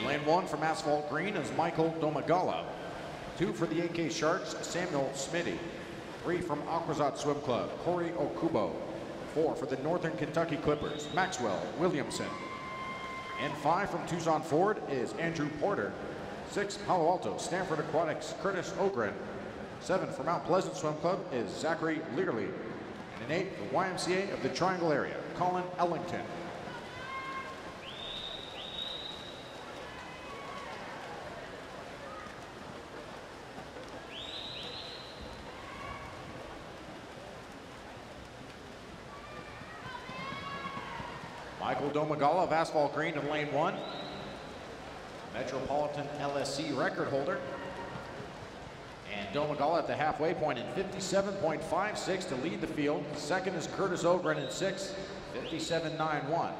Lane one from Asphalt Green is Michael Domagala. Two for the AK Sharks, Samuel Smitty. Three from Aquazot Swim Club, Corey Okubo. Four for the Northern Kentucky Clippers, Maxwell Williamson. And five from Tucson Ford is Andrew Porter. Six, Palo Alto, Stanford Aquatics, Curtis Ogren. Seven for Mount Pleasant Swim Club is Zachary Learley. And an eight, the YMCA of the Triangle area, Colin Ellington. Michael Domagala of Asphalt Green in lane one. Metropolitan LSC record holder. And Domagala at the halfway point in 57.56 to lead the field. Second is Curtis Ogren in six, 57.91.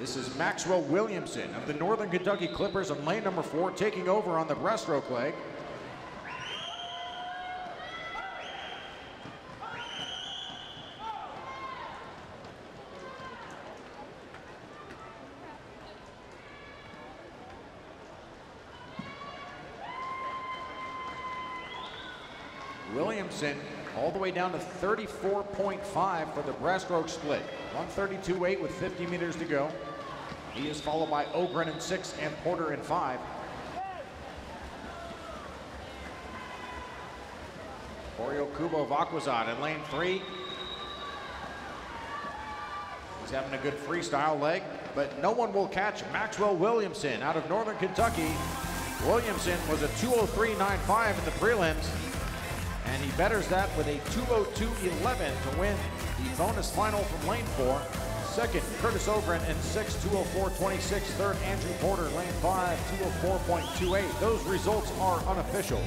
This is Maxwell Williamson of the Northern Kentucky Clippers in lane number four, taking over on the breaststroke leg. Williamson all the way down to 34.5 for the breaststroke split. 132.8 with 50 meters to go. He is followed by Ogren in six and Porter in five. Corey Okubo of in lane three. He's having a good freestyle leg, but no one will catch Maxwell Williamson out of Northern Kentucky. Williamson was a 203.95 in the prelims, and he betters that with a 202.11 to win the bonus final from lane four. Second, Curtis Ogren in 6, 204.26. Third, Andrew Porter, lane 5, 204.28. Those results are unofficial.